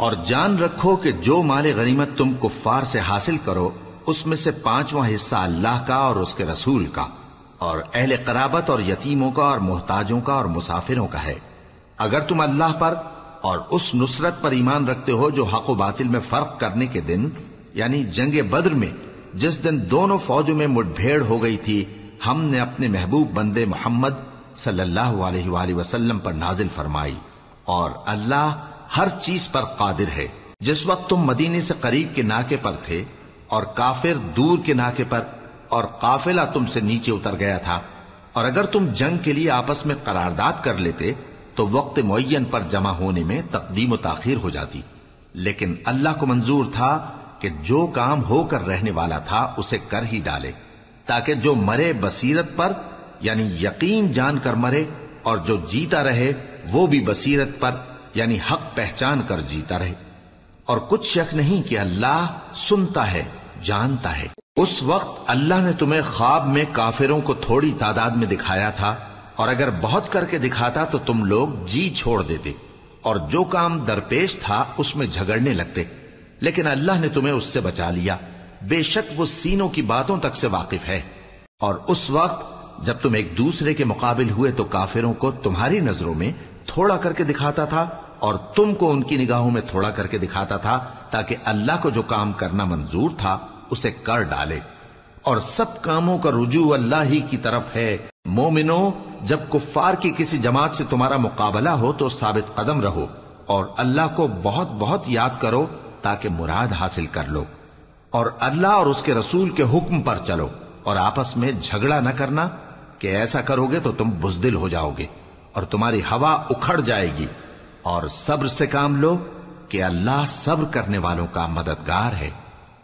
और जान रखो कि जो माल गनीमत तुम कुफ्फार से हासिल करो, उसमें से पांचवा हिस्सा अल्लाह का और उसके रसूल का, और अहल कराबत और यतीमों का और मोहताजों का और मुसाफिरों का है। अगर तुम अल्लाह पर और उस नुसरत पर ईमान रखते हो जो हक बातिल में फ़र्क करने के दिन, यानी जंग बद्र में, जिस दिन दोनों फौजों में मुठभेड़ हो गई थी, हमने अपने महबूब बंदे मोहम्मद सल्लल्लाहु अलैहि वसल्लम पर नाजिल फरमाई, और अल्लाह हर चीज़ पर कादिर है। जिस वक्त तुम मदीने से करीब के नाके पर थे और काफिर दूर के नाके पर और काफिला तुमसे नीचे उतर गया था, और अगर तुम जंग के लिए आपस में करारदाद कर लेते तो वक्त मुयन पर जमा होने में तकदीम ताखिर हो जाती। लेकिन अल्लाह को मंजूर था कि जो काम होकर रहने वाला था, उसे कर ही डाले, ताकि जो मरे बसीरत पर, यानी यकीन जानकर मरे, और जो जीता रहे, वो भी बसीरत पर यानी हक पहचान कर जीता रहे। और कुछ शक नहीं कि अल्लाह सुनता है, जानता है। उस वक्त अल्लाह ने तुम्हें ख्वाब में काफिरों को थोड़ी तादाद में दिखाया था, और अगर बहुत करके दिखाता तो तुम लोग जी छोड़ देते, और जो काम दरपेश था उसमें झगड़ने लगते। लेकिन अल्लाह ने तुम्हें उससे बचा लिया। बेशक वो सीनों की बातों तक से वाकिफ है। और उस वक्त जब तुम एक दूसरे के मुकाबिल हुए तो काफिरों को तुम्हारी नज़रों में थोड़ा करके दिखाता था और तुमको उनकी निगाहों में थोड़ा करके दिखाता था ताकि अल्लाह को जो काम करना मंजूर था, उसे कर डाले। और सब कामों का रुजू अल्लाह ही की तरफ़ है। मोमिनो, जब कुफ्फार की किसी जमात से तुम्हारा मुकाबला हो तो साबित कदम रहो और अल्लाह को बहुत बहुत याद करो ताकि मुराद हासिल कर लो। और अल्लाह और उसके रसूल के हुक्म पर चलो और आपस में झगड़ा न करना कि ऐसा करोगे तो तुम बुजदिल हो जाओगे। और तुम्हारी हवा उखड़ जाएगी। और सब्र से काम लो कि अल्लाह सब्र करने वालों का मददगार है।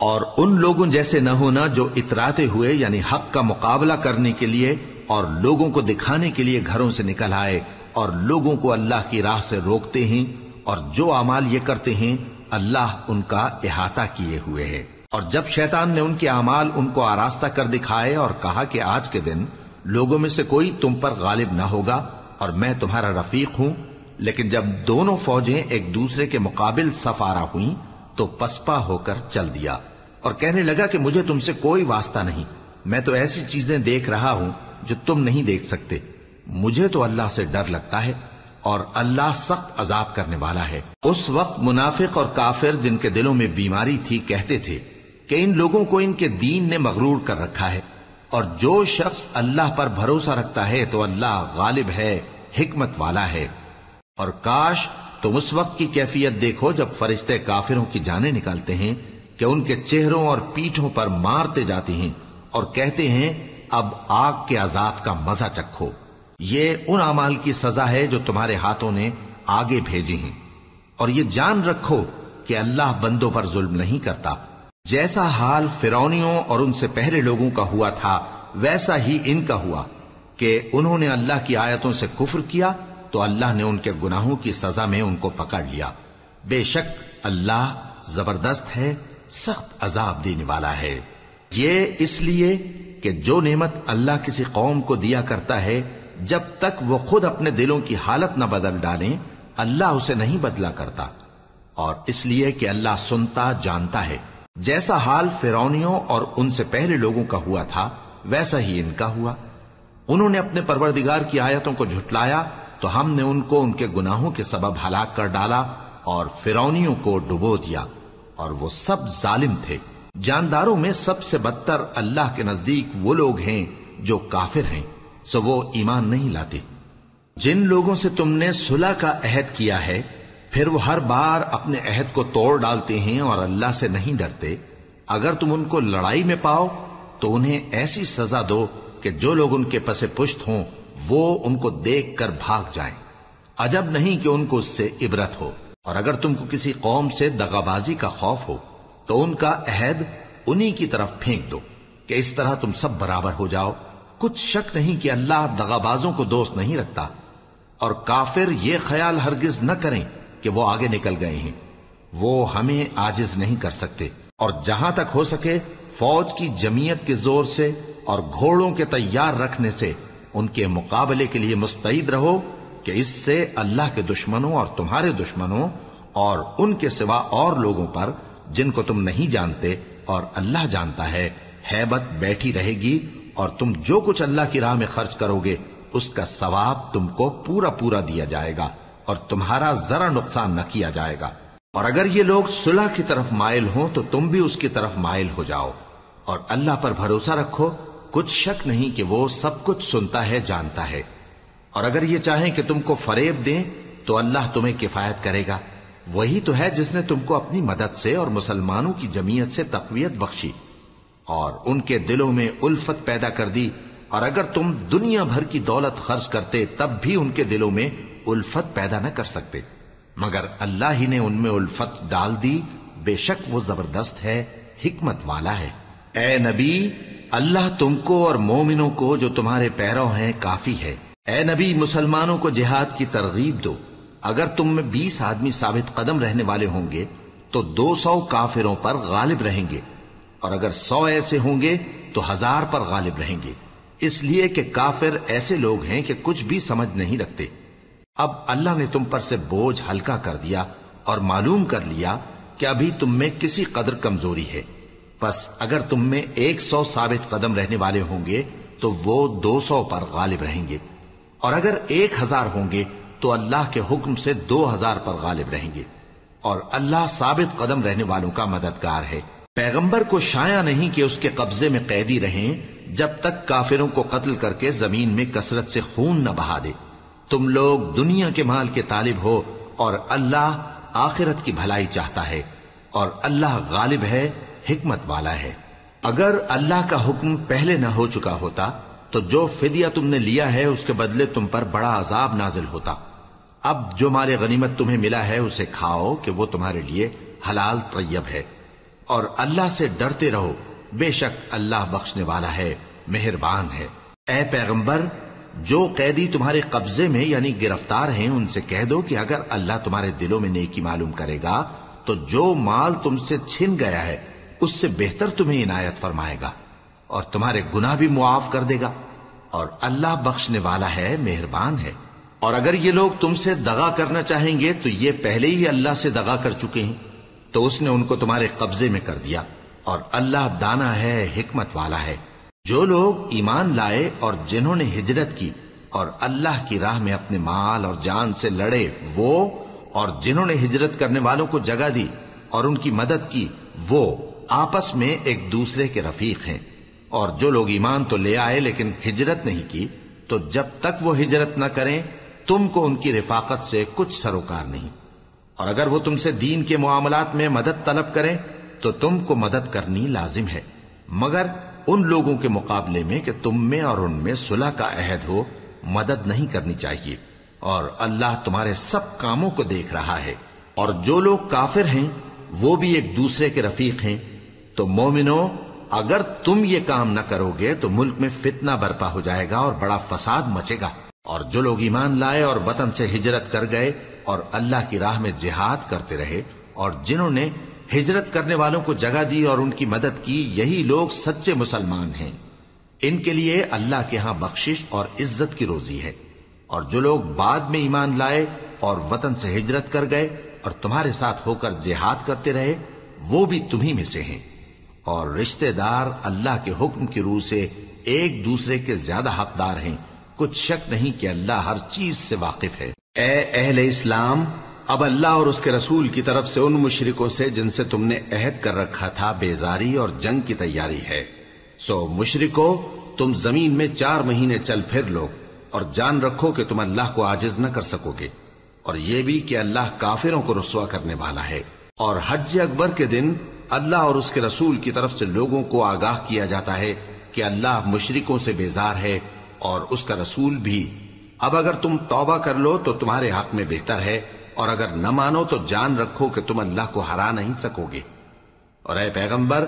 और उन लोगों जैसे न होना जो इतराते हुए, यानी हक का मुकाबला करने के लिए और लोगों को दिखाने के लिए घरों से निकल आए और लोगों को अल्लाह की राह से रोकते हैं और जो अमाल ये करते हैं, अल्लाह उनका इहाता किए हुए है। और जब शैतान ने उनके अमाल उनको आरास्ता कर दिखाए और कहा कि आज के दिन लोगों में से कोई तुम पर गालिब न होगा और मैं तुम्हारा रफीक हूँ। लेकिन जब दोनों फौजें एक दूसरे के मुकाबिल सफारा हुई तो पसपा होकर चल दिया और कहने लगा कि मुझे तुमसे कोई वास्ता नहीं। मैं तो ऐसी चीज़ें देख रहा हूँ जो तुम नहीं देख सकते। मुझे तो अल्लाह से डर लगता है और अल्लाह सख्त अजाब करने वाला है। उस वक्त मुनाफिक और काफिर जिनके दिलों में बीमारी थी, कहते थे कि इन लोगों को इनके दीन ने मगरूर कर रखा है। और जो शख्स अल्लाह पर भरोसा रखता है तो अल्लाह गालिब है, हिकमत वाला है। और काश तुम उस वक्त की कैफियत देखो जब फरिश्ते काफिरों की जाने निकालते हैं कि उनके चेहरों और पीठों पर मारते जाते हैं और कहते हैं, अब आग के अजाब का मज़ा चखो। ये उन अमाल की सजा है जो तुम्हारे हाथों ने आगे भेजी हैं। और ये जान रखो कि अल्लाह बंदों पर जुल्म नहीं करता। जैसा हाल फिरौनियों और उनसे पहले लोगों का हुआ था, वैसा ही इनका हुआ, कि उन्होंने अल्लाह की आयतों से कुफर किया तो अल्लाह ने उनके गुनाहों की सजा में उनको पकड़ लिया। बेशक अल्लाह ज़बरदस्त है, सख्त अजाब देने वाला है। ये इसलिए कि जो नेमत अल्लाह किसी कौम को दिया करता है, जब तक वो खुद अपने दिलों की हालत न बदल डाले, अल्लाह उसे नहीं बदला करता। और इसलिए कि अल्लाह सुनता, जानता है। जैसा हाल फिरौनियों और उनसे पहले लोगों का हुआ था, वैसा ही इनका हुआ। उन्होंने अपने परवरदिगार की आयतों को झुटलाया तो हमने उनको उनके गुनाहों के सबब हलाक कर डाला और फिरौनियों को डुबो दिया, और वो सब जालिम थे। जानदारों में सबसे बदतर अल्लाह के नज़दीक वो लोग हैं जो काफिर हैं, सो वो ईमान नहीं लाते। जिन लोगों से तुमने सुलह का अहद किया है फिर वो हर बार अपने अहद को तोड़ डालते हैं और अल्लाह से नहीं डरते। अगर तुम उनको लड़ाई में पाओ तो उन्हें ऐसी सजा दो कि जो लोग उनके पसे पुष्ट हों, वो उनको देख कर भाग जाएँ। अजब नहीं कि उनको उससे इबरत हो। और अगर तुमको किसी कौम से दगाबाजी का खौफ हो तो उनका अहद उन्हीं की तरफ़ फेंक दो कि इस तरह तुम सब बराबर हो जाओ। कुछ शक नहीं कि अल्लाह दगाबाजों को दोस्त नहीं रखता। और काफिर ये ख्याल हरगिज न करें कि वो आगे निकल गए हैं। वो हमें आजिज नहीं कर सकते। और जहाँ तक हो सके, फौज की जमीयत के ज़ोर से और घोड़ों के तैयार रखने से उनके मुकाबले के लिए मुस्तैद रहो कि इससे अल्लाह के दुश्मनों और तुम्हारे दुश्मनों और उनके सिवा और लोगों पर, जिनको तुम नहीं जानते और अल्लाह जानता है, हैबत बैठी रहेगी और तुम जो कुछ अल्लाह की राह में खर्च करोगे, उसका सवाब तुमको पूरा पूरा दिया जाएगा। और तुम्हारा जरा नुकसान न किया जाएगा। और अगर ये लोग सुलह की तरफ़ मायल हों तो तुम भी उसकी तरफ़ मायल हो जाओ। और अल्लाह पर भरोसा रखो, कुछ शक नहीं कि वो सब कुछ सुनता है, जानता है। और अगर ये चाहें कि तुमको फरेब दें तो अल्लाह तुम्हें किफायत करेगा। वही तो है जिसने तुमको अपनी मदद से और मुसलमानों की जमीयत से तकवीत बख्शी और उनके दिलों में उल्फत पैदा कर दी। और अगर तुम दुनिया भर की दौलत खर्च करते, तब भी उनके दिलों में उल्फत पैदा न कर सकते। मगर अल्लाह ही ने उनमें उल्फत डाल दी। बेशक वो ज़बरदस्त है, हिकमत वाला है। ए नबी, अल्लाह तुमको और मोमिनों को जो तुम्हारे पैरों हैं, काफ़ी है। ए नबी, मुसलमानों को जिहाद की तरगीब दो। अगर तुम में बीस आदमी साबित कदम रहने वाले होंगे तो दो सौ काफिरों पर गालिब रहेंगे। और अगर सौ ऐसे होंगे तो हज़ार पर गालिब रहेंगे। इसलिए कि काफिर ऐसे लोग हैं कि कुछ भी समझ नहीं रखते। अब अल्लाह ने तुम पर से बोझ हल्का कर दिया और मालूम कर लिया कि अभी तुम में किसी कदर कमज़ोरी है। बस अगर तुम में एक सौ साबित कदम रहने वाले होंगे तो वो दो सौ पर गालिब रहेंगे। और अगर एक हज़ार होंगे तो अल्लाह के हुक्म से दो हज़ार पर गालिब रहेंगे। और अल्लाह साबित कदम रहने वालों का मददगार है। पैगंबर को शाया नहीं कि उसके कब्जे में कैदी रहें, जब तक काफिरों को कत्ल करके ज़मीन में कसरत से खून न बहा दे। तुम लोग दुनिया के माल के तालिब हो और अल्लाह आखिरत की भलाई चाहता है और अल्लाह गालिब है, हिकमत वाला है। अगर अल्लाह का हुक्म पहले न हो चुका होता तो जो फिदिया तुमने लिया है, उसके बदले तुम पर बड़ा अजाब नाजिल होता। अब जो मारे गनीमत तुम्हें मिला है, उसे खाओ कि वो तुम्हारे लिए हलाल, तैयब है। और अल्लाह से डरते रहो, बेशक अल्लाह बख्शने वाला है, मेहरबान है। ए पैगंबर जो कैदी तुम्हारे कब्जे में, यानी गिरफ़्तार हैं, उनसे कह दो कि अगर अल्लाह तुम्हारे दिलों में नेकी मालूम करेगा तो जो माल तुमसे छिन गया है, उससे बेहतर तुम्हें इनायत फरमाएगा, और तुम्हारे गुनाह भी मुआफ कर देगा, और अल्लाह बख्शने वाला है, मेहरबान है। और अगर ये लोग तुमसे दगा करना चाहेंगे तो ये पहले ही अल्लाह से दगा कर चुके हैं तो उसने उनको तुम्हारे कब्जे में कर दिया, और अल्लाह दाना है, हिकमत वाला है। जो लोग ईमान लाए और जिन्होंने हिजरत की और अल्लाह की राह में अपने माल और जान से लड़े, वो और जिन्होंने हिजरत करने वालों को जगह दी और उनकी मदद की, वो आपस में एक दूसरे के रफीक हैं। और जो लोग ईमान तो ले आए लेकिन हिजरत नहीं की तो जब तक वो हिजरत न करें, तुमको उनकी रिफाकत से कुछ सरोकार नहीं। और अगर वो तुमसे दीन के मामलात में मदद तलब करें तो तुमको मदद करनी लाजिम है। मगर उन लोगों के मुकाबले में कि तुम में और उनमें सुलह का अहद हो, मदद नहीं करनी चाहिए। और अल्लाह तुम्हारे सब कामों को देख रहा है। और जो लोग काफिर हैं, वो भी एक दूसरे के रफीक हैं। तो मोमिनो, अगर तुम ये काम न करोगे तो मुल्क में फितना बर्पा हो जाएगा और बड़ा फसाद मचेगा। और जो लोग ईमान लाए और वतन से हिजरत कर गए, और अल्लाह की राह में जिहाद करते रहे, और जिन्होंने हिजरत करने वालों को जगह दी और उनकी मदद की, यही लोग सच्चे मुसलमान हैं। इनके लिए अल्लाह के यहाँ बख्शिश और इज़्ज़त की रोजी है। और जो लोग बाद में ईमान लाए और वतन से हिजरत कर गए और तुम्हारे साथ होकर जिहाद करते रहे, वो भी तुम्ही में से हैं। और रिश्तेदार अल्लाह के हुक्म की रूह से एक दूसरे के ज़्यादा हकदार हैं। कुछ शक नहीं कि अल्लाह हर चीज़ से वाकिफ है। ए अहले इस्लाम अब अल्लाह और उसके रसूल की तरफ़ से उन मुशरिकों से जिनसे तुमने अहद कर रखा था बेजारी और जंग की तैयारी है। सो मुशरिको, तुम ज़मीन में चार महीने चल फिर लो और जान रखो कि तुम अल्लाह को आजिज न कर सकोगे और यह भी कि अल्लाह काफिरों को रसुआ करने वाला है। और हज अकबर के दिन अल्लाह और उसके रसूल की तरफ़ से लोगों को आगाह किया जाता है कि अल्लाह मुशरिकों से बेजार है और उसका रसूल भी। अब अगर तुम तौबा कर लो तो तुम्हारे हक में बेहतर है और अगर न मानो तो जान रखो कि तुम अल्लाह को हरा नहीं सकोगे। और अय पैगंबर,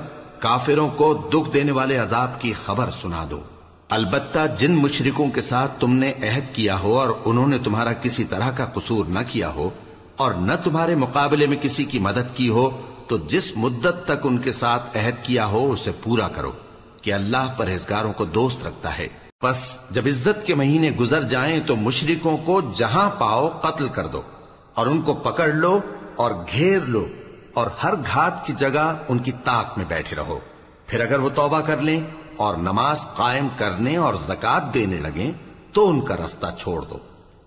काफिरों को दुख देने वाले अजाब की खबर सुना दो। अलबत्ता जिन मुशरिकों के साथ तुमने अहद किया हो और उन्होंने तुम्हारा किसी तरह का कसूर न किया हो और न तुम्हारे मुकाबले में किसी की मदद की हो तो जिस मुद्दत तक उनके साथ अहद किया हो, उसे पूरा करो कि अल्लाह परहेजगारों को दोस्त रखता है। बस जब इज़्ज़त के महीने गुजर जाएँ तो मुशरकों को जहाँ पाओ कत्ल कर दो। और उनको पकड़ लो और घेर लो और हर घात की जगह उनकी ताक में बैठे रहो। फिर अगर वो तौबा कर लें और नमाज़ कायम करने और जक़ात देने लगे तो उनका रास्ता छोड़ दो।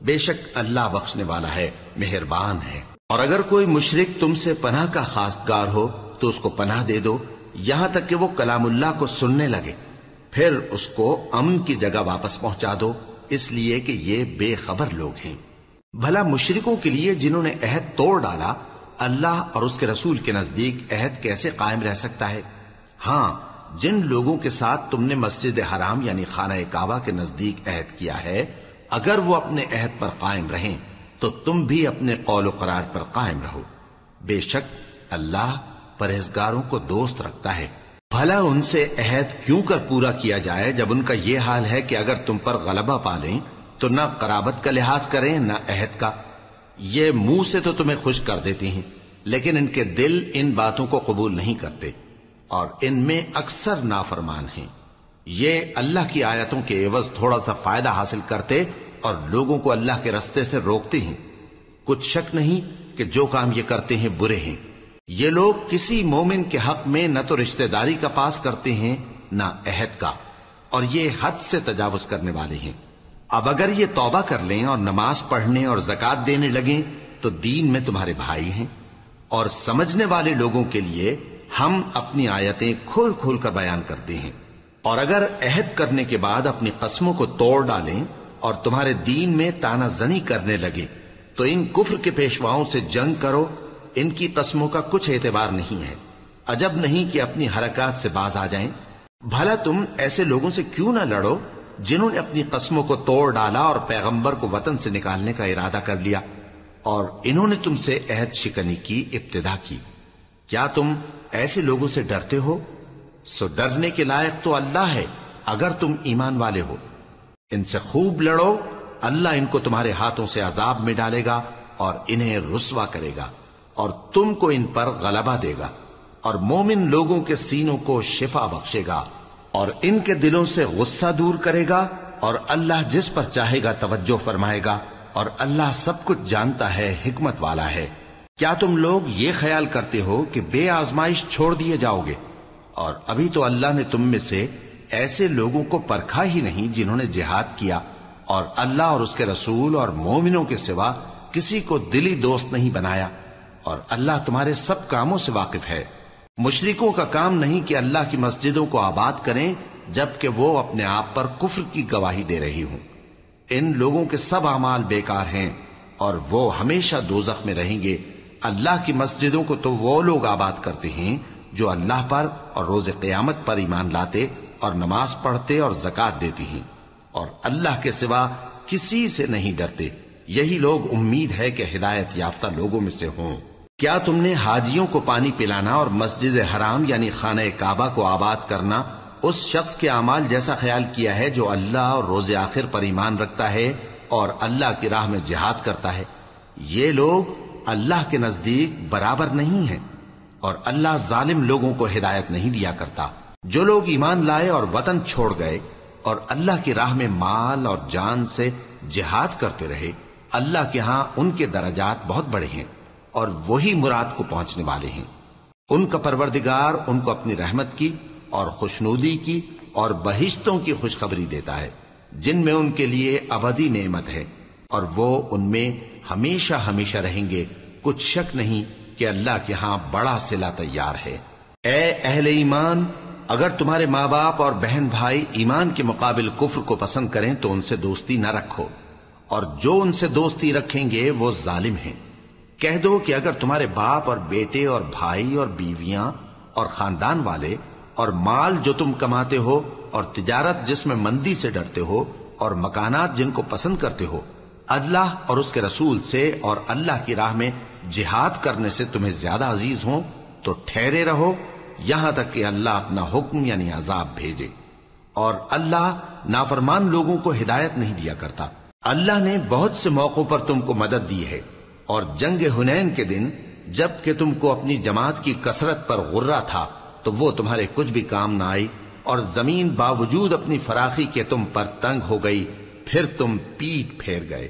बेशक अल्लाह बख्शने वाला है, मेहरबान है। और अगर कोई मुशरक तुमसे पनाह का खासगार हो तो उसको पनाह दे दो। यहाँ तक कि वो कलामुल्लाह को सुनने लगे। फिर उसको अमन की जगह वापस पहुँचा दो। इसलिए कि ये बेखबर लोग हैं। भला मुशरिकों के लिए जिन्होंने अहद तोड़ डाला, अल्लाह और उसके रसूल के नज़दीक अहद कैसे कायम रह सकता है? हाँ, जिन लोगों के साथ तुमने मस्जिद हराम यानी खाना काबा के नज़दीक अहद किया है, अगर वो अपने अहद पर कायम रहें तो तुम भी अपने कौल करार पर कायम रहो। बेशक अल्लाह परहेजगारों को दोस्त रखता है। भला उनसे अहद क्यों कर पूरा किया जाए, जब उनका यह हाल है कि अगर तुम पर गलबा पालें तो न कराबत का लिहाज करें, ना अहद का। ये मुँह से तो तुम्हें खुश कर देती हैं, लेकिन इनके दिल इन बातों को कबूल नहीं करते, और इनमें अक्सर नाफरमान हैं। ये अल्लाह की आयतों के एवज थोड़ा सा फ़ायदा हासिल करते और लोगों को अल्लाह के रस्ते से रोकते हैं। कुछ शक नहीं कि जो काम ये करते हैं बुरे हैं। ये लोग किसी मोमिन के हक में न तो रिश्तेदारी का पास करते हैं, न अहद का, और ये हद से तजावज करने वाले हैं। अब अगर ये तौबा कर लें और नमाज़ पढ़ने और जक़ात देने लगे तो दीन में तुम्हारे भाई हैं। और समझने वाले लोगों के लिए हम अपनी आयतें खोल खोल कर बयान करते हैं। और अगर अहद करने के बाद अपनी कस्मों को तोड़ डालें और तुम्हारे दीन में तानाजनी करने लगे तो इन कुफर के पेशवाओं से जंग करो। इनकी कस्मों का कुछ एतबार नहीं है। अजब नहीं कि अपनी हरकत से बाज आ जाएँ। भला तुम ऐसे लोगों से क्यों ना लड़ो? जिन्होंने अपनी कस्मों को तोड़ डाला और पैगंबर को वतन से निकालने का इरादा कर लिया, और इन्होंने तुमसे अहद शिकनी की इब्तदा की। क्या तुम ऐसे लोगों से डरते हो? सो डरने के लायक तो अल्लाह है, अगर तुम ईमान वाले हो। इनसे खूब लड़ो, अल्लाह इनको तुम्हारे हाथों से अजाब में डालेगा और इन्हें रुसवा करेगा, और तुमको इन पर गलबा देगा, और मोमिन लोगों के सीनों को शिफा बख्शेगा। और इनके दिलों से गुस्सा दूर करेगा और अल्लाह जिस पर चाहेगा तवज्जो फरमाएगा और अल्लाह सब कुछ जानता है, हिकमत वाला है। क्या तुम लोग ये ख्याल करते हो कि बे आजमाइश छोड़ दिए जाओगे? और अभी तो अल्लाह ने तुम में से ऐसे लोगों को परखा ही नहीं जिन्होंने जिहाद किया और अल्लाह और उसके रसूल और मोमिनों के सिवा किसी को दिली दोस्त नहीं बनाया और अल्लाह तुम्हारे सब कामों से वाकिफ है। मुशरिकों का काम नहीं कि अल्लाह की मस्जिदों को आबाद करें, जबकि वो अपने आप पर कुफ्र की गवाही दे रही हूँ। इन लोगों के सब अमाल बेकार हैं और वो हमेशा दोजख में रहेंगे। अल्लाह की मस्जिदों को तो वो लोग आबाद करते हैं जो अल्लाह पर और रोज क्यामत पर ईमान लाते और नमाज़ पढ़ते और जक़ात देती हैं। और अल्लाह के सिवा किसी से नहीं डरते। यही लोग उम्मीद है कि हिदायत याफ्ता लोगों में से हों। क्या तुमने हाजियों को पानी पिलाना और मस्जिद हराम यानी खाना काबा को आबाद करना उस शख्स के अमाल जैसा ख्याल किया है जो अल्लाह और रोज आखिर पर ईमान रखता है और अल्लाह की राह में जिहाद करता है? ये लोग अल्लाह के नज़दीक बराबर नहीं है और अल्लाह जालिम लोगों को हिदायत नहीं दिया करता। जो लोग ईमान लाए और वतन छोड़ गए और अल्लाह की राह में माल और जान से जिहाद करते रहे, अल्लाह के यहाँ उनके दराजात बहुत बड़े हैं। और वही मुराद को पहुँचने वाले हैं। उनका परवरदिगार उनको अपनी रहमत की और खुशनूदी की और बहिश्तों की खुशखबरी देता है, जिनमें उनके लिए अवधि नेमत है। और वो उनमें हमेशा हमेशा रहेंगे। कुछ शक नहीं कि अल्लाह के यहाँ बड़ा सिला तैयार है। ए अहले ईमान, अगर तुम्हारे माँ बाप और बहन भाई ईमान के मुकाबिल कुफ्र को पसंद करें तो उनसे दोस्ती न रखो। और जो उनसे दोस्ती रखेंगे वो जालिम हैं। कह दो कि अगर तुम्हारे बाप और बेटे और भाई और बीवियाँ और खानदान वाले और माल जो तुम कमाते हो और तिजारत जिसमें मंदी से डरते हो और मकानात जिनको पसंद करते हो, अल्लाह और उसके रसूल से और अल्लाह की राह में जिहाद करने से तुम्हें ज़्यादा अज़ीज़ हो तो ठहरे रहो। यहाँ तक कि अल्लाह अपना हुक्म यानी अजाब भेजे। और अल्लाह नाफरमान लोगों को हिदायत नहीं दिया करता। अल्लाह ने बहुत से मौकों पर तुमको मदद दी है। और जंग हुनैन के दिन, जबकि तुमको अपनी जमात की कसरत पर गुर्रा था तो वो तुम्हारे कुछ भी काम ना आई, और ज़मीन बावजूद अपनी फराखी के तुम पर तंग हो गई, फिर तुम पीट फेर गए।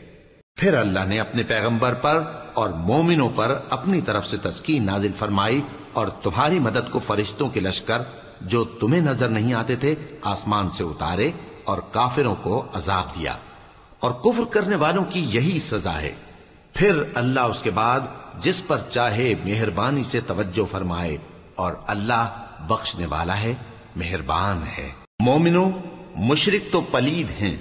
फिर अल्लाह ने अपने पैगंबर पर और मोमिनों पर अपनी तरफ़ से तस्की नाजिल फरमाई, और तुम्हारी मदद को फरिश्तों के लश्कर, जो तुम्हें नज़र नहीं आते थे, आसमान से उतारे और काफिरों को अजाब दिया। और कुफ्र करने वालों की यही सजा है। फिर अल्लाह उसके बाद जिस पर चाहे मेहरबानी से तवज्जो फरमाए और अल्लाह बख्शने वाला है, मेहरबान है। मोमिनो, मुशरिक तो पलीद हैं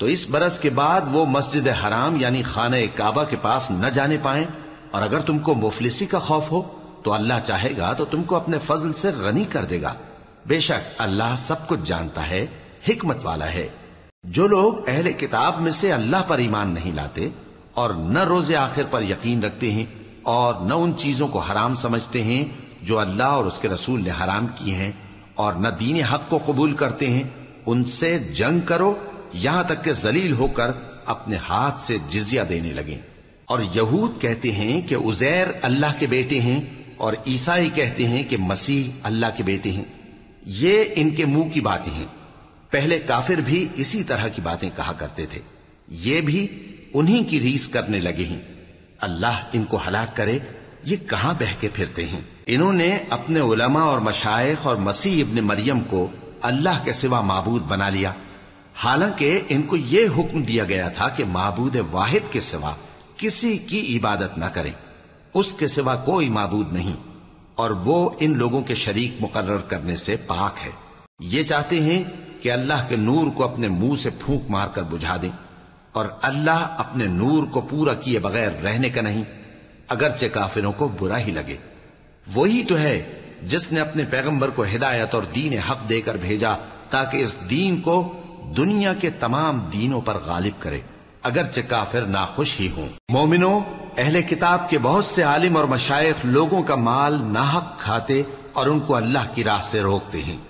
तो इस बरस के बाद वो मस्जिद हराम यानी खाना काबा के पास न जाने पाए, और अगर तुमको मुफलिसी का खौफ हो तो अल्लाह चाहेगा तो तुमको अपने फजल से गनी कर देगा। बेशक अल्लाह सब कुछ जानता है, हिकमत वाला है। जो लोग अहले किताब में से अल्लाह पर ईमान नहीं लाते और न रोज़े आखिर पर यकीन रखते हैं और न उन चीज़ों को हराम समझते हैं जो अल्लाह और उसके रसूल ने हराम किए हैं और न दीन हक को कबूल करते हैं। उनसे जंग करो, यहाँ तक के जलील होकर अपने हाथ से जिजिया देने लगे। और यहूद कहते हैं कि उजैर अल्लाह के बेटे हैं और ईसाई कहते हैं कि मसीह अल्लाह के बेटे हैं। ये इनके मुँह की बातें हैं। पहले काफिर भी इसी तरह की बातें कहा करते थे। ये भी उन्हीं की रीस करने लगे हैं। अल्लाह इनको हलाक करे, ये कहाँ बह के फिरते हैं? इन्होंने अपने उलमा और मशाइ और मसीह इब्न मरियम को अल्लाह के सिवा मबूद बना लिया। हालाँकि इनको यह हुक्म दिया गया था कि माबूद वाहिद के सिवा किसी की इबादत ना करें। उसके सिवा कोई मबूद नहीं। और वो इन लोगों के शरीक मुकर्र करने से पाक है। ये चाहते हैं कि अल्लाह के नूर को अपने मुँह से फूंक मारकर बुझा दें। और अल्लाह अपने नूर को पूरा किए बगैर रहने का नहीं, अगरचे काफिरों को बुरा ही लगे। वही तो है जिसने अपने पैगंबर को हिदायत और दीन हक देकर भेजा, ताकि इस दीन को दुनिया के तमाम दीनों पर गालिब करे, अगरचे काफिर नाखुश ही हों। मोमिनो, अहले किताब के बहुत से आलिम और मशाइ लोगों का माल नाहक खाते और उनको अल्लाह की राह से रोकते हैं,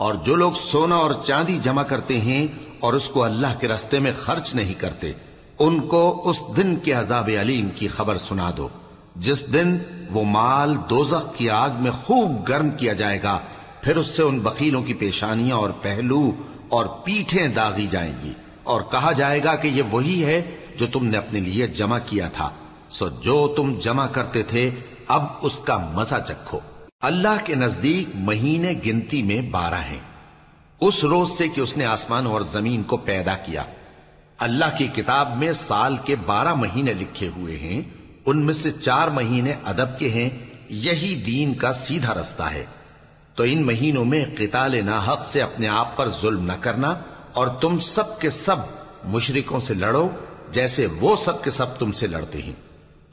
और जो लोग सोना और चांदी जमा करते हैं और उसको अल्लाह के रस्ते में खर्च नहीं करते। उनको उस दिन के अजाब अलीम की खबर सुना दो। जिस दिन वो माल दोजख की आग में खूब गर्म किया जाएगा, फिर उससे उन वकीलों की पेशानियाँ और पहलू और पीठें दागी जाएँगी। और कहा जाएगा कि ये वही है जो तुमने अपने लिए जमा किया था। सो जो तुम जमा करते थे, अब उसका मज़ा चखो। अल्लाह के नज़दीक महीने गिनती में बारह हैं। उस रोज से कि उसने आसमान और ज़मीन को पैदा किया। अल्लाह की किताब में साल के बारह महीने लिखे हुए हैं, उनमें से चार महीने अदब के हैं, यही दीन का सीधा रास्ता है। तो इन महीनों में किताल नाहक से अपने आप पर जुल्म न करना और तुम सब के सब मुशरिकों से लड़ो, जैसे वो सब के सब तुमसे लड़ते हैं।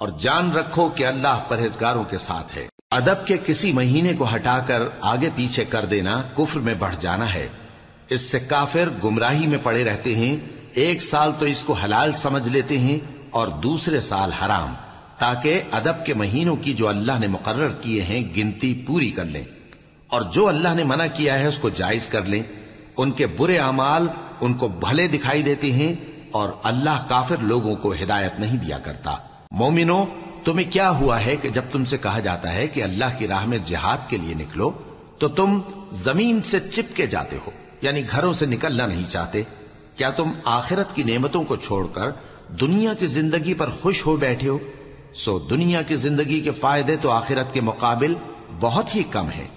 और जान रखो कि अल्लाह परहेजगारों के साथ है। अदब के किसी महीने को हटाकर आगे पीछे कर देना कुफर में बढ़ जाना है। इससे काफिर गुमराही में पड़े रहते हैं, एक साल तो इसको हलाल समझ लेते हैं और दूसरे साल हराम, ताकि अदब के महीनों की जो अल्लाह ने मुकर्र किए हैं गिनती पूरी कर लें। और जो अल्लाह ने मना किया है उसको जायज़ कर लें। उनके बुरे अमाल उनको भले दिखाई देते हैं और अल्लाह काफिर लोगों को हिदायत नहीं दिया करता। मोमिनो तुम्हें क्या हुआ है कि जब तुमसे कहा जाता है कि अल्लाह की राह में जिहाद के लिए निकलो तो तुम ज़मीन से चिपके जाते हो, यानी घरों से निकलना नहीं चाहते। क्या तुम आखिरत की नेमतों को छोड़कर दुनिया की ज़िंदगी पर खुश हो बैठे हो? सो दुनिया की ज़िंदगी के फ़ायदे तो आखिरत के मुकाबिल बहुत ही कम है।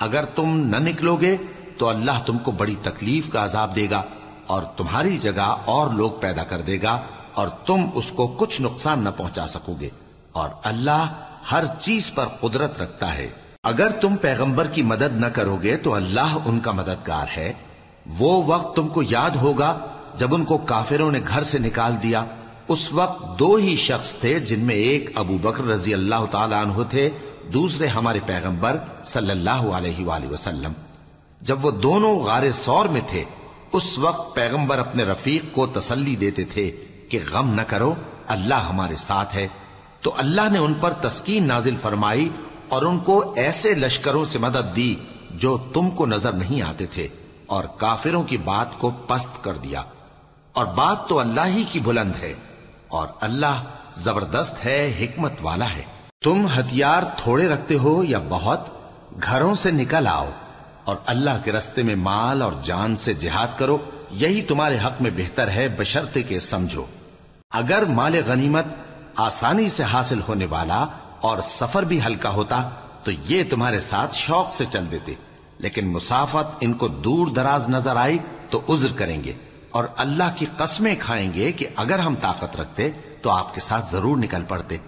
अगर तुम न निकलोगे तो अल्लाह तुमको बड़ी तकलीफ़ का अजाब देगा और तुम्हारी जगह और लोग पैदा कर देगा और तुम उसको कुछ नुकसान न पहुँचा सकोगे। और अल्लाह हर चीज़ पर कुदरत रखता है। अगर तुम पैगंबर की मदद न करोगे तो अल्लाह उनका मददगार है। वो वक्त तुमको याद होगा, जब उनको काफिरों ने घर से निकाल दिया। उस वक्त दो ही शख्स थे, जिनमें एक अबू बकर रज़ी अल्लाह तु थे, दूसरे हमारे पैगंबर सल्लल्लाहु अलैहि वसल्लम। जब वो दोनों गारे सौर में थे, उस वक्त पैगंबर अपने रफीक को तसल्ली देते थे कि गम न करो, अल्लाह हमारे साथ है। तो अल्लाह ने उन पर तस्कीन नाजिल फरमाई और उनको ऐसे लश्करों से मदद दी जो तुमको नज़र नहीं आते थे और काफिरों की बात को पस्त कर दिया। और बात तो अल्लाह ही की बुलंद है और अल्लाह ज़बरदस्त है, हिकमत वाला है। तुम हथियार थोड़े रखते हो या बहुत, घरों से निकल आओ और अल्लाह के रस्ते में माल और जान से जिहाद करो, यही तुम्हारे हक में बेहतर है, बशर्ते के समझो। अगर माल गनीमत आसानी से हासिल होने वाला और सफ़र भी हल्का होता तो ये तुम्हारे साथ शौक से चल देते। लेकिन मुसाफत इनको दूर दराज नज़र आई तो उज्र करेंगे और अल्लाह की कस्में खाएँगे कि अगर हम ताकत रखते तो आपके साथ ज़रूर निकल पड़ते।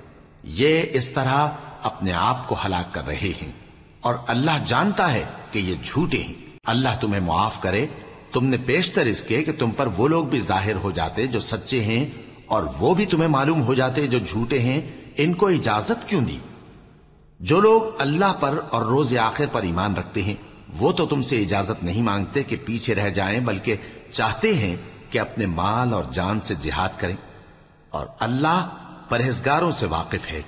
ये इस तरह अपने आप को हलाक कर रहे हैं और अल्लाह जानता है कि ये झूठे हैं। अल्लाह तुम्हें मुआफ करे। तुमने पेशतर इसके कि तुम पर वो लोग भी ज़ाहिर हो जाते जो सच्चे हैं और वो भी तुम्हें मालूम हो जाते जो झूठे हैं, इनको इजाज़त क्यों दी? जो लोग अल्लाह पर और रोज आखिर पर ईमान रखते हैं, वो तो तुमसे इजाज़त नहीं मांगते कि पीछे रह जाएँ, बल्कि चाहते हैं कि अपने माल और जान से जिहाद करें। और अल्लाह परहेजगारों से वाकिफ है।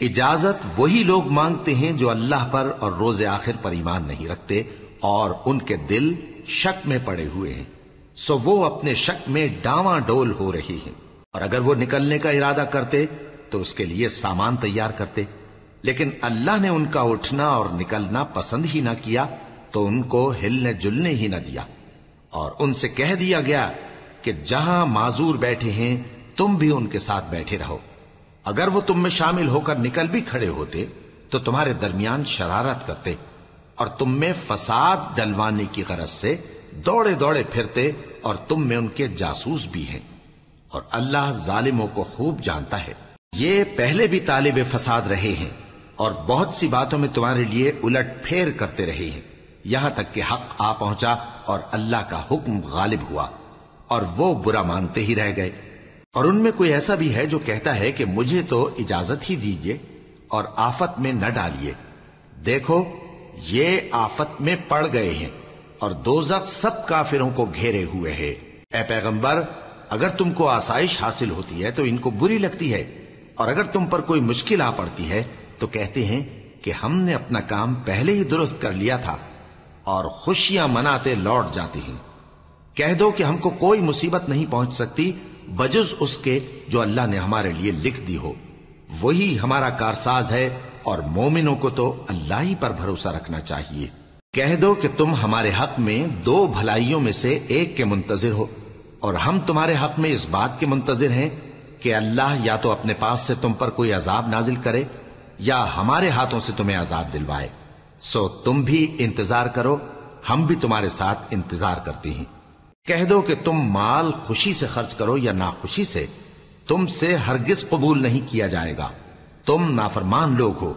इजाज़त वही लोग मांगते हैं जो अल्लाह पर और रोज आखिर पर ईमान नहीं रखते और उनके दिल शक में पड़े हुए हैं। सो वो अपने शक में डावा डोल हो रही हैं। और अगर वो निकलने का इरादा करते तो उसके लिए सामान तैयार करते। लेकिन अल्लाह ने उनका उठना और निकलना पसंद ही ना किया तो उनको हिलने जुलने ही न दिया। और उनसे कह दिया गया कि जहाँ माजूर बैठे हैं, तुम भी उनके साथ बैठे रहो। अगर वो तुम में शामिल होकर निकल भी खड़े होते तो तुम्हारे दरमियान शरारत करते और तुम में फसाद डलवाने की गरज से दौड़े दौड़े फिरते और तुम में उनके जासूस भी हैं। और अल्लाह जालिमों को खूब जानता है। ये पहले भी तालिब फसाद रहे हैं और बहुत सी बातों में तुम्हारे लिए उलट फेर करते रहे हैं। यहाँ तक कि हक आ पहुँचा और अल्लाह का हुक्म गालिब हुआ और वो बुरा मानते ही रह गए। और उनमें कोई ऐसा भी है जो कहता है कि मुझे तो इजाज़त ही दीजिए और आफत में न डालिए। देखो, ये आफत में पड़ गए हैं और दोजक सब काफिरों को घेरे हुए है। ए पैगंबर अगर तुमको आसाइश हासिल होती है तो इनको बुरी लगती है। और अगर तुम पर कोई मुश्किल आ पड़ती है तो कहते हैं कि हमने अपना काम पहले ही दुरुस्त कर लिया था, और खुशियाँ मनाते लौट जाती हैं। कह दो कि हमको कोई मुसीबत नहीं पहुँच सकती बजुज उसके जो अल्लाह ने हमारे लिए लिख दी हो। वही हमारा कारसाज है, और मोमिनों को तो अल्लाह ही पर भरोसा रखना चाहिए। कह दो कि तुम हमारे हक में दो भलाइयों में से एक के मुंतजिर हो। और हम तुम्हारे हक में इस बात के मुंतजिर हैं कि अल्लाह या तो अपने पास से तुम पर कोई अजाब नाजिल करे या हमारे हाथों से तुम्हें अजाब दिलवाए। सो तुम भी इंतज़ार करो, हम भी तुम्हारे साथ इंतज़ार करते हैं। कह दो कि तुम माल खुशी से खर्च करो या नाखुशी से, तुमसे हरगिज कबूल नहीं किया जाएगा। तुम नाफरमान लोग हो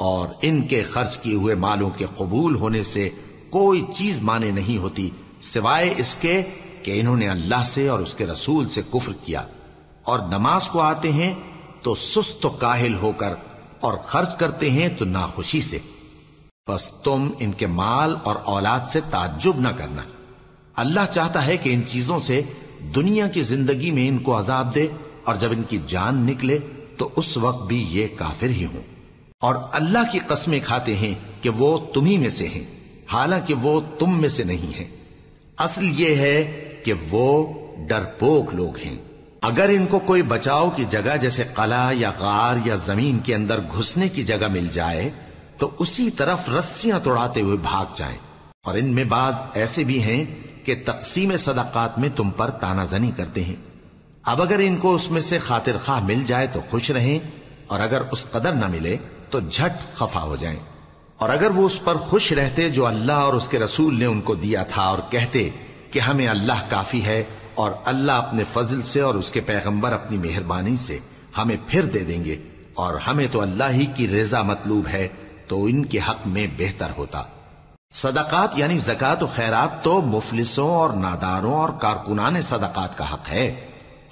और इनके खर्च किए हुए मालों के कबूल होने से कोई चीज़ माने नहीं होती, सिवाय इसके कि इन्होंने अल्लाह से और उसके रसूल से कुफ्र किया और नमाज़ को आते हैं तो सुस्त काहिल होकर और खर्च करते हैं तो नाखुशी से। बस तुम इनके माल और औलाद से ताज्जुब ना करना। अल्लाह चाहता है कि इन चीज़ों से दुनिया की ज़िंदगी में इनको अजाब दे और जब इनकी जान निकले तो उस वक्त भी ये काफिर ही हों। और अल्लाह की कस्में खाते हैं कि वो तुम्ही में से हैं, हालाँकि वो तुम में से नहीं है। असल ये है कि वो डरपोक लोग हैं। अगर इनको कोई बचाव की जगह जैसे कला या गार या ज़मीन के अंदर घुसने की जगह मिल जाए तो उसी तरफ़ रस्सियाँ तोड़ाते हुए भाग जाएँ। और इनमें बाज ऐसे भी हैं कि तकसीम सदाकत में तुम पर तानाजनी करते हैं। अब अगर इनको उसमें से खातिर खा मिल जाए तो खुश रहें, और अगर उस कदर न मिले तो झट खफा हो जाएँ। और अगर वो उस पर खुश रहते जो अल्लाह और उसके रसूल ने उनको दिया था और कहते कि हमें अल्लाह काफ़ी है और अल्लाह अपने फजल से और उसके पैगंबर अपनी मेहरबानी से हमें फिर दे देंगे और हमें तो अल्लाह ही की रेजा मतलूब है तो इनके हक में बेहतर होता। सदाकत यानी जक़ात और खैरात तो मुफलिसों और नादारों और कारकुनान सदाकत का हक है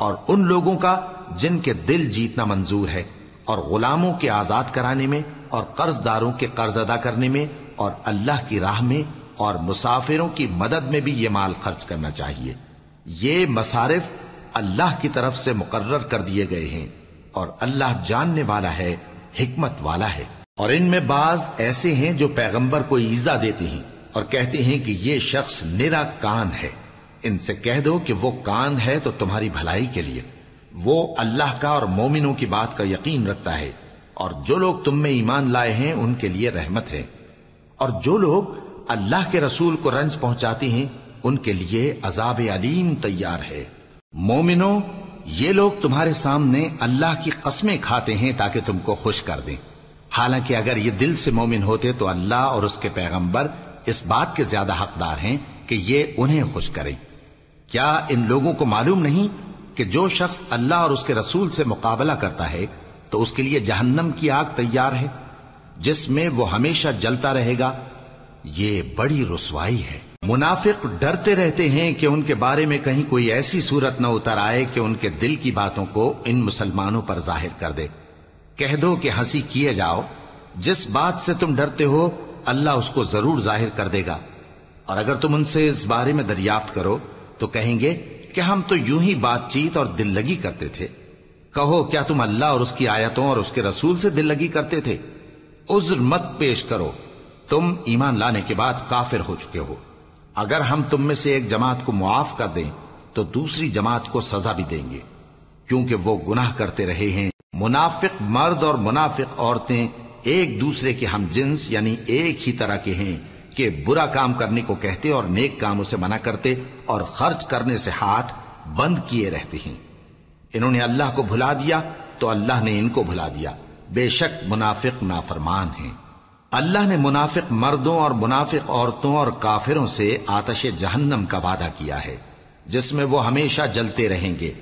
और उन लोगों का जिनके दिल जीतना मंजूर है और गुलामों के आज़ाद कराने में और कर्जदारों के कर्ज अदा करने में और अल्लाह की राह में और मुसाफिरों की मदद में भी ये माल खर्च करना चाहिए। ये मसारिफ अल्लाह की तरफ़ से मुकर्र कर दिए गए हैं और अल्लाह जानने वाला है, हिकमत वाला है। और इनमें बाज ऐसे हैं जो पैगंबर को ईजा देते हैं और कहते हैं कि ये शख्स निरा कान है। इनसे कह दो कि वो कान है तो तुम्हारी भलाई के लिए। वो अल्लाह का और मोमिनों की बात का यकीन रखता है और जो लोग तुम में ईमान लाए हैं, उनके लिए रहमत है। और जो लोग अल्लाह के रसूल को रंज पहुंचाती हैं, उनके लिए अजाब अलीम तैयार है। मोमिनो, ये लोग तुम्हारे सामने अल्लाह की कस्में खाते हैं ताकि तुमको खुश कर दें। हालाँकि अगर ये दिल से मोमिन होते तो अल्लाह और उसके पैगंबर इस बात के ज़्यादा हकदार हैं कि ये उन्हें खुश करें। क्या इन लोगों को मालूम नहीं कि जो शख्स अल्लाह और उसके रसूल से मुकाबला करता है तो उसके लिए जहन्नम की आग तैयार है, जिसमें वो हमेशा जलता रहेगा ये बड़ी रसवाई है। मुनाफिक डरते रहते हैं कि उनके बारे में कहीं कोई ऐसी सूरत न उतर आए कि उनके दिल की बातों को इन मुसलमानों पर ज़ाहिर कर दे। कह दो कि हँसी किए जाओ। जिस बात से तुम डरते हो, अल्लाह उसको ज़रूर ज़ाहिर कर देगा। और अगर तुम उनसे इस बारे में दरियाफ्त करो तो कहेंगे कि हम तो यूँ ही बातचीत और दिल लगी करते थे। कहो, क्या तुम अल्लाह और उसकी आयतों और उसके रसूल से दिल लगी करते थे? उज्र मत पेश करो। तुम ईमान लाने के बाद काफिर हो चुके हो। अगर हम तुम में से एक जमात को मुआफ कर दें तो दूसरी जमात को सजा भी देंगे। क्योंकि वो गुनाह करते रहे हैं। मुनाफिक मर्द और मुनाफिक औरतें एक दूसरे के हम जिन्स, यानी एक ही तरह के हैं कि बुरा काम करने को कहते और नेक कामों से मना करते और खर्च करने से हाथ बंद किए रहते हैं। इन्होंने अल्लाह को भुला दिया तो अल्लाह ने इनको भुला दिया। बेशक मुनाफिक नाफरमान हैं। अल्लाह ने मुनाफिक मर्दों और मुनाफिक औरतों और काफिरों से आतश जहन्नम का वादा किया है, जिसमें वो हमेशा जलते रहेंगे।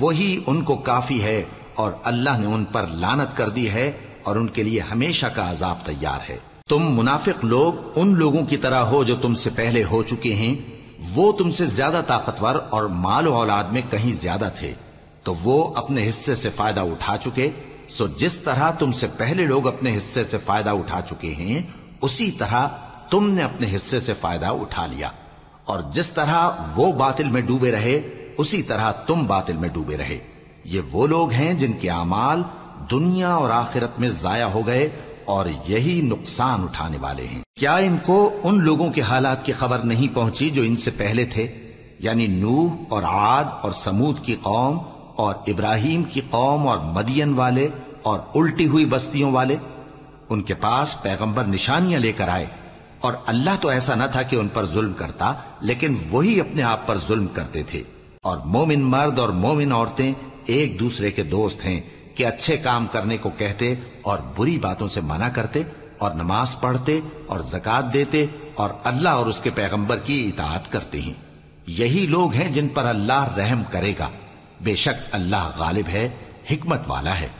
वही उनको काफ़ी है और अल्लाह ने उन पर लानत कर दी है और उनके लिए हमेशा का अजाब तैयार है। तुम मुनाफिक लोग उन लोगों की तरह हो जो तुमसे पहले हो चुके हैं। वो तुमसे ज़्यादा ताकतवर और माल औलाद में कहीं ज़्यादा थे तो वो अपने हिस्से से फ़ायदा उठा चुके सो जिस तरह तुमसे पहले लोग अपने हिस्से से फ़ायदा उठा चुके हैं, उसी तरह तुमने अपने हिस्से से फ़ायदा उठा लिया। और जिस तरह वो बातिल में डूबे रहे, उसी तरह तुम बातिल में डूबे रहे। ये वो लोग हैं जिनके अमाल दुनिया और आखिरत में जाया हो गए और यही नुकसान उठाने वाले हैं। क्या इनको उन लोगों के हालात की खबर नहीं पहुँची जो इनसे पहले थे? यानी नूह और आद और समूद की कौम और इब्राहिम की कौम और मदियन वाले और उल्टी हुई बस्तियों वाले, उनके पास पैगंबर निशानियाँ लेकर आए। और अल्लाह तो ऐसा न था कि उन पर जुल्म करता, लेकिन वही अपने आप पर जुल्म करते थे। और मोमिन मर्द और मोमिन औरतें एक दूसरे के दोस्त हैं कि अच्छे काम करने को कहते और बुरी बातों से मना करते और नमाज़ पढ़ते और जक़ात देते और अल्लाह और उसके पैगंबर की इतात करते हैं। यही लोग हैं जिन पर अल्लाह रहम करेगा। बेशक अल्लाह गालिब है, हिकमत वाला है।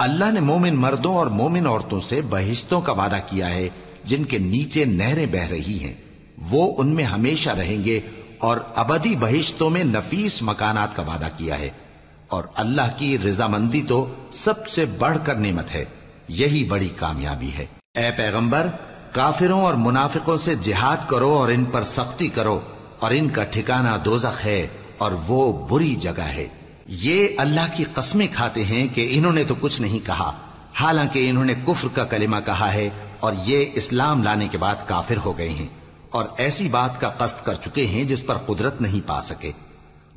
अल्लाह ने मोमिन मर्दों और मोमिन औरतों से बहिश्तों का वादा किया है, जिनके नीचे नहरें बह रही हैं। वो उनमें हमेशा रहेंगे और अबदी बहिश्तों में नफीस मकानात का वादा किया है। और अल्लाह की रजामंदी तो सबसे बढ़कर नेमत है। यही बड़ी कामयाबी है। ए पैगंबर, काफिरों और मुनाफिकों से जिहाद करो और इन पर सख्ती करो, और इनका ठिकाना दोजख है। और वो बुरी जगह है। ये अल्लाह की कस्में खाते हैं कि इन्होंने तो कुछ नहीं कहा। हालाँकि इन्होंने कुफ्र का कलिमा कहा है और ये इस्लाम लाने के बाद काफिर हो गए हैं और ऐसी बात का कस्त कर चुके हैं जिस पर कुदरत नहीं पा सके।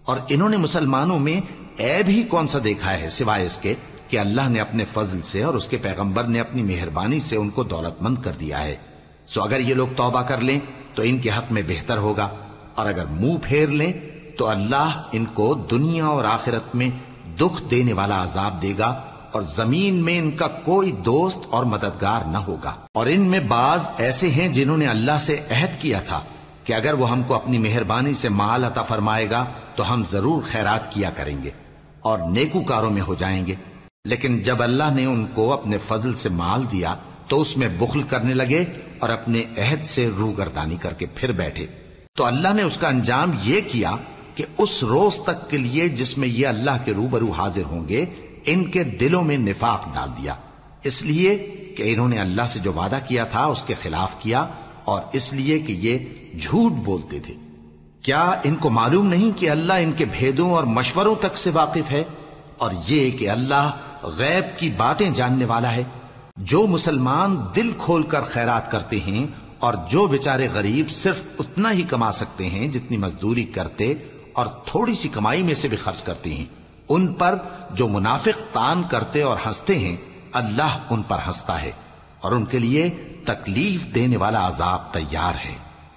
और इन्होंने मुसलमानों में ऐब ही कौन सा देखा है सिवाय इसके कि अल्लाह ने अपने फजल से और उसके पैगंबर ने अपनी मेहरबानी से उनको दौलतमंद कर दिया है। सो अगर ये लोग तौबा कर लें तो इनके हक में बेहतर होगा। और अगर मुँह फेर लें तो अल्लाह इनको दुनिया और आखिरत में दुख देने वाला अजाब देगा और ज़मीन में इनका कोई दोस्त और मददगार न होगा। और इनमें बाज ऐसे हैं जिन्होंने अल्लाह से अहद किया था कि अगर वो हमको अपनी मेहरबानी से माल अता फरमाएगा तो हम ज़रूर खैरात किया करेंगे और नेकूकारों में हो जाएँगे। लेकिन जब अल्लाह ने उनको अपने फजल से माल दिया तो उसमें बुखल करने लगे और अपने अहद से रूगरदानी करके फिर बैठे। तो अल्लाह ने उसका अंजाम यह किया कि उस रोज तक के लिए जिसमें ये अल्लाह के रूबरू हाजिर होंगे, इनके दिलों में निफाक डाल दिया। इसलिए कि इन्होंने अल्लाह से जो वादा किया था, उसके खिलाफ किया, और इसलिए कि ये झूठ बोलते थे। क्या इनको मालूम नहीं कि अल्लाह इनके भेदों और मशवरों तक से वाकिफ है? और ये कि अल्लाह गैब की बातें जानने वाला है। जो मुसलमान दिल खोलकर खैरात करते हैं, और जो बेचारे गरीब सिर्फ़ उतना ही कमा सकते हैं जितनी मजदूरी करते और थोड़ी सी कमाई में से भी खर्च करती हैं। उन पर जो मुनाफिक तान करते और हँसते हैं, अल्लाह उन पर हंसता है और उनके लिए तकलीफ़ देने वाला अजाब तैयार है।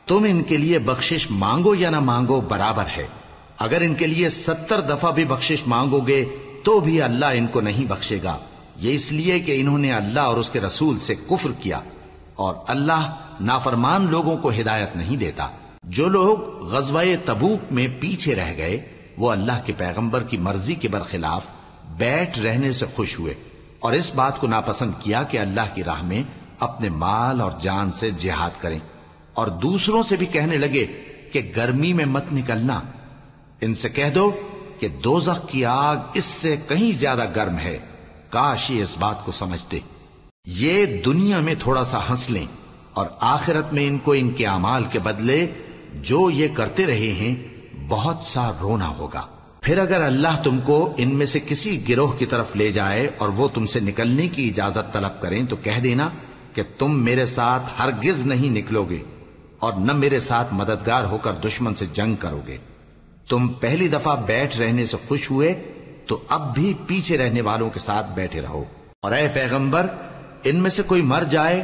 तुम इनके लिए बख्शिश मांगो या ना मांगो बराबर है। अगर इनके लिए सत्तर दफ़ा भी बख्शिश मांगोगे तो भी अल्लाह इनको नहीं बख्शेगा। ये इसलिए कि इन्होंने अल्लाह और उसके रसूल से कुफर किया और अल्लाह नाफरमान लोगों को हिदायत नहीं देता। जो लोग गजवाए तबूक में पीछे रह गए, वो अल्लाह के पैगंबर की मर्ज़ी के बरखिलाफ बैठ रहने से खुश हुए और इस बात को नापसंद किया कि अल्लाह की राह में अपने माल और जान से जिहाद करें और दूसरों से भी कहने लगे कि गर्मी में मत निकलना। इनसे कह दो कि दोजख की आग इससे कहीं ज़्यादा गर्म है। काश ये इस बात को समझते। ये दुनिया में थोड़ा सा हंस लें और आखिरत में इनको इनके अमाल के बदले जो ये करते रहे हैं, बहुत सा रोना होगा। फिर अगर अल्लाह तुमको इनमें से किसी गिरोह की तरफ़ ले जाए और वो तुमसे निकलने की इजाज़त तलब करें तो कह देना कि तुम मेरे साथ हरगिज नहीं निकलोगे और न मेरे साथ मददगार होकर दुश्मन से जंग करोगे। तुम पहली दफ़ा बैठ रहने से खुश हुए तो अब भी पीछे रहने वालों के साथ बैठे रहो। और अय पैगंबर, इनमें से कोई मर जाए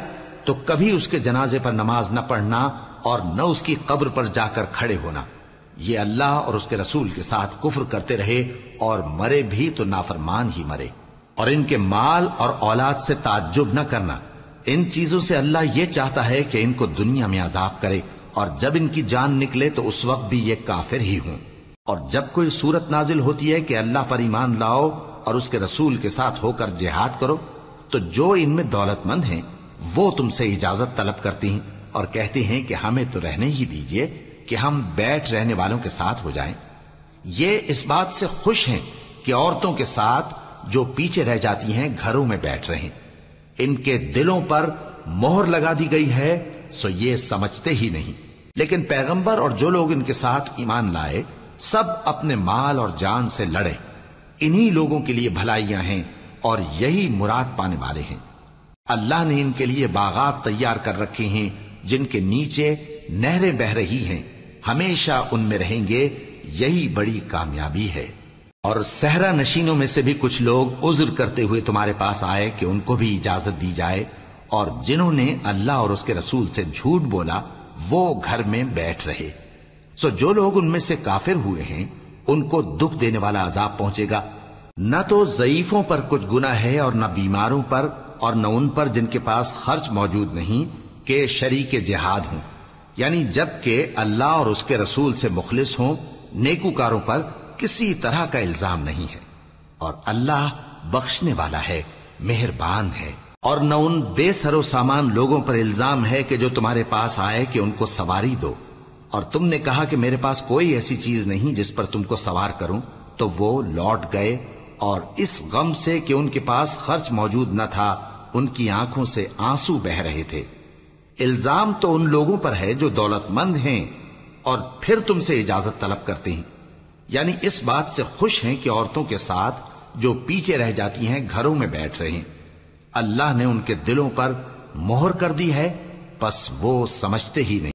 तो कभी उसके जनाजे पर नमाज़ न पढ़ना और न उसकी कब्र पर जाकर खड़े होना। ये अल्लाह और उसके रसूल के साथ कुफ्र करते रहे और मरे भी तो नाफरमान ही मरे। और इनके माल और औलाद से ताज्जुब न करना। इन चीज़ों से अल्लाह ये चाहता है कि इनको दुनिया में अजाब करे और जब इनकी जान निकले तो उस वक्त भी ये काफिर ही हूँ। और जब कोई सूरत नाजिल होती है कि अल्लाह पर ईमान लाओ और उसके रसूल के साथ होकर जिहाद करो तो जो इनमें दौलतमंद हैं, वो तुमसे इजाज़त तलब करती हैं। और कहते हैं कि हमें तो रहने ही दीजिए कि हम बैठ रहने वालों के साथ हो जाएँ। ये इस बात से खुश हैं कि औरतों के साथ जो पीछे रह जाती हैं, घरों में बैठ रहे इनके दिलों पर मोहर लगा दी गई है, सो ये समझते ही नहीं। लेकिन पैगंबर और जो लोग इनके साथ ईमान लाए, सब अपने माल और जान से लड़े। इन्हीं लोगों के लिए भलाइयाँ हैं और यही मुराद पाने वाले हैं। अल्लाह ने इनके लिए बागात तैयार कर रखे हैं जिनके नीचे नहरें बह रही हैं, हमेशा उनमें रहेंगे यही बड़ी कामयाबी है। और सहरा नशीनों में से भी कुछ लोग उज्र करते हुए तुम्हारे पास आए कि उनको भी इजाज़त दी जाए, और जिन्होंने अल्लाह और उसके रसूल से झूठ बोला, वो घर में बैठ रहे। सो जो लोग उनमें से काफिर हुए हैं, उनको दुख देने वाला अजाब पहुंचेगा। न तो जयीफों पर कुछ गुना है और न बीमारों पर, और न उन पर जिनके पास खर्च मौजूद नहीं के शरीक जिहाद हों। यानी जबकि अल्लाह और उसके रसूल से मुखलिस हों, नेकूकारों पर किसी तरह का इल्ज़ाम नहीं है। और अल्लाह बख्शने वाला है, मेहरबान है। और न उन बेसरो सामान लोगों पर इल्ज़ाम है कि जो तुम्हारे पास आए कि उनको सवारी दो। और तुमने कहा कि मेरे पास कोई ऐसी चीज़ नहीं जिस पर तुमको सवार करूँ तो वो लौट गए। और इस गम से कि उनके पास खर्च मौजूद न था, उनकी आँखों से आँसू बह रहे थे। इल्ज़ाम तो उन लोगों पर है जो दौलतमंद हैं और फिर तुमसे इजाज़त तलब करते हैं। यानी इस बात से खुश हैं कि औरतों के साथ जो पीछे रह जाती हैं, घरों में बैठ रहे हैं। अल्लाह ने उनके दिलों पर मोहर कर दी है, बस वो समझते ही नहीं।